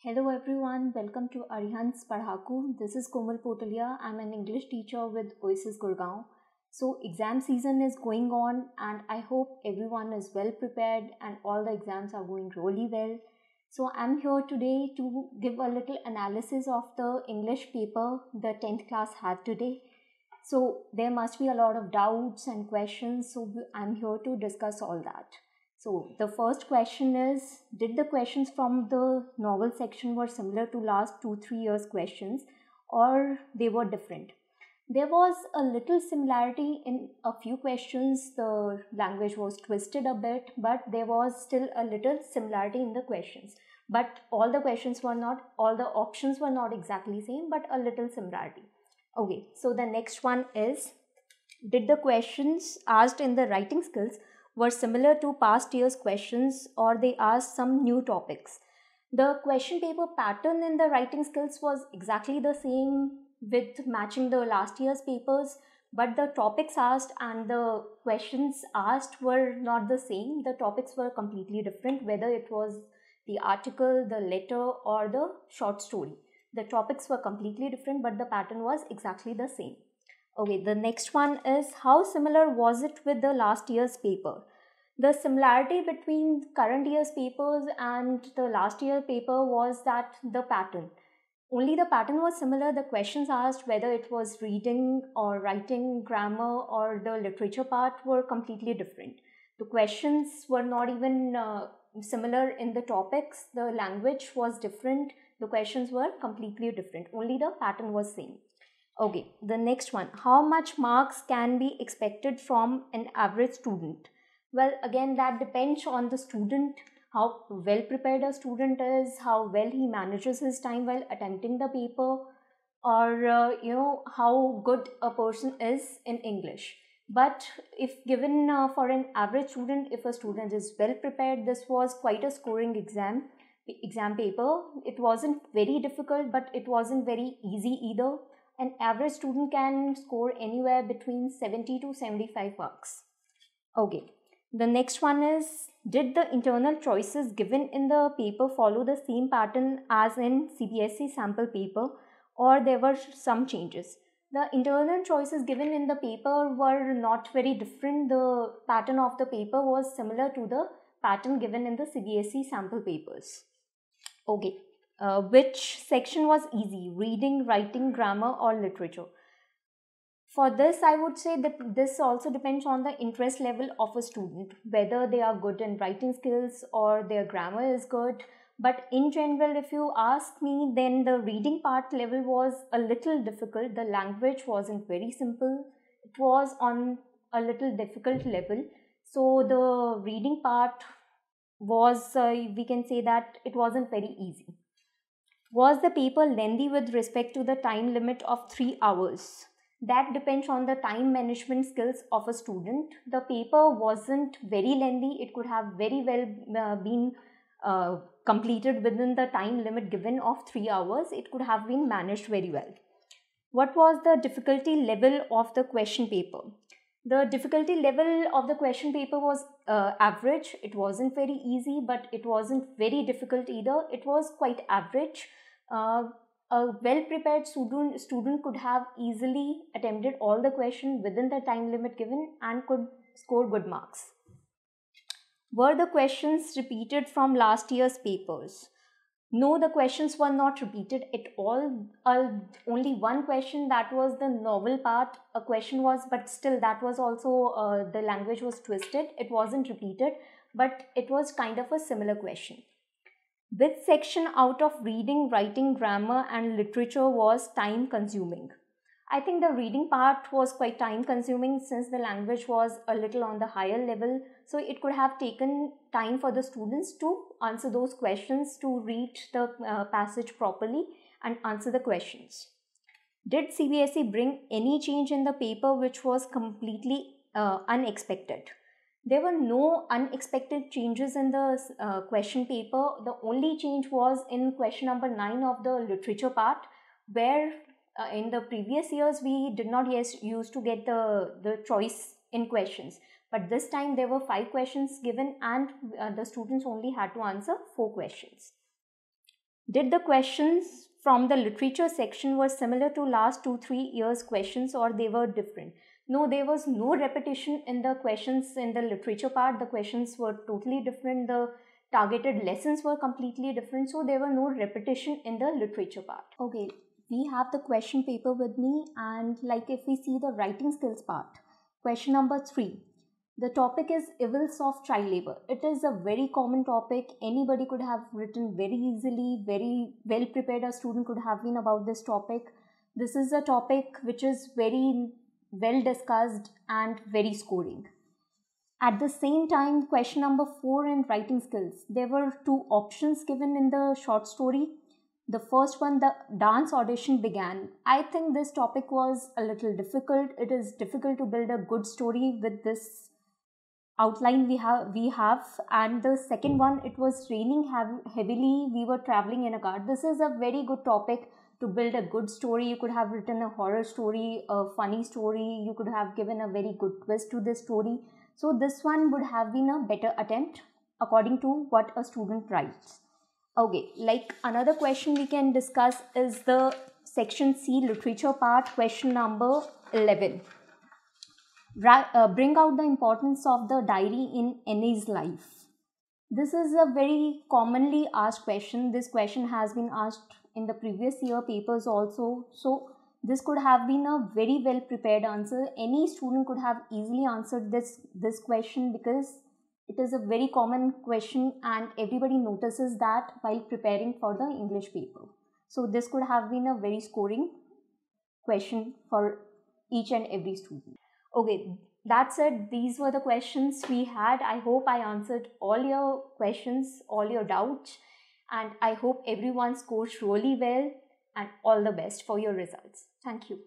Hello everyone, welcome to Arihant's Padhaakoo. This is Komal Potalia. I'm an English teacher with Oasis Gurgaon. So, exam season is going on, and I hope everyone is well prepared and all the exams are going really well. So, I'm here today to give a little analysis of the English paper the 10th class had today. So, there must be a lot of doubts and questions, so I'm here to discuss all that. So the first question is, did the questions from the novel section were similar to last two, three years questions or they were different? There was a little similarity in a few questions. The language was twisted a bit, but there was still a little similarity in the questions. But all the questions were not, all the options were not exactly same, but a little similarity. Okay, so the next one is, did the questions asked in the writing skills were similar to past year's questions or they asked some new topics. The question paper pattern in the writing skills was exactly the same with matching the last year's papers, but the topics asked and the questions asked were not the same. The topics were completely different, whether it was the article, the letter, or the short story. The topics were completely different, but the pattern was exactly the same. Okay, the next one is how similar was it with the last year's paper? The similarity between current year's papers and the last year paper was that the pattern. Only the pattern was similar. The questions asked, whether it was reading or writing, grammar, or the literature part, were completely different. The questions were not even uh, similar in the topics. The language was different. The questions were completely different. Only the pattern was same. Okay, the next one. How much marks can be expected from an average student? Well, again, that depends on the student, how well prepared a student is, how well he manages his time while attempting the paper, or uh, you know, how good a person is in English. But if given uh, for an average student, if a student is well prepared, this was quite a scoring exam exam paper. It wasn't very difficult, but it wasn't very easy either an average student can score anywhere between 70 to 75 marks. Okay, the next one is Did the internal choices given in the paper follow the same pattern as in CBSE sample paper or there were some changes? The internal choices given in the paper were not very different. The pattern of the paper was similar to the pattern given in the CBSE sample papers. Okay, uh, which section was easy reading writing grammar or literature? For this i would say that this also depends on the interest level of a student whether they are good in writing skills or their grammar is good. But in general if you ask me then the reading part level was a little difficult. The language wasn't very simple. It was on a little difficult level. So the reading part was uh, we can say that it wasn't very easy was the paper lengthy with respect to the time limit of 3 hours? That depends on the time management skills of a student. The paper wasn't very lengthy, it could have very well uh, been uh, completed within the time limit given of 3 hours. It could have been managed very well. What was the difficulty level of the question paper? The difficulty level of the question paper was uh, average. It wasn't very easy, but it wasn't very difficult either. It was quite average. Uh, a well prepared student, student could have easily attempted all the questions within the time limit given and could score good marks. Were the questions repeated from last year's papers? No, the questions were not repeated at all. Uh, only one question that was the novel part. A question was, but still, that was also uh, the language was twisted. It wasn't repeated, but it was kind of a similar question. Which section out of reading, writing, grammar, and literature was time consuming? I think the reading part was quite time consuming since the language was a little on the higher level. So it could have taken time for the students to answer those questions, to read the uh, passage properly and answer the questions. Did CBSE bring any change in the paper which was completely uh, unexpected? there were no unexpected changes in the uh, question paper. The only change was in question number 9 of the literature part, where uh, in the previous years we did not yes, used to get the, the choice in questions. But this time there were 5 questions given and uh, the students only had to answer 4 questions. Did the questions from the literature section were similar to last 2-3 years questions or they were different? No, there was no repetition in the questions in the literature part. The questions were totally different. The targeted lessons were completely different. So there were no repetition in the literature part. Okay, we have the question paper with me and like if we see the writing skills part. Question number 3 the topic is evils of child labor. It is a very common topic. Anybody could have written very easily, very well prepared. A student could have been about this topic. This is a topic which is very well discussed and very scoring. At the same time, question number four in writing skills, there were two options given in the short story. The first one, the dance audition began. I think this topic was a little difficult. It is difficult to build a good story with this outline we have we have. And the second one it was raining heavily. We were traveling in a car. This is a very good topic to build a good story. You could have written a horror story a funny story. You could have given a very good twist to this story. So this one would have been a better attempt according to what a student writes okay like another question we can discuss is the section c literature part question number 11 uh, bring out the importance of the diary in Annie's life. This is a very commonly asked question. This question has been asked in the previous year papers also. So this could have been a very well prepared answer. Any student could have easily answered this, this question because it is a very common question and everybody notices that while preparing for the English paper. So this could have been a very scoring question for each and every student. Okay, that's it. These were the questions we had. I hope I answered all your questions, all your doubts, and I hope everyone scores really well and all the best for your results. Thank you.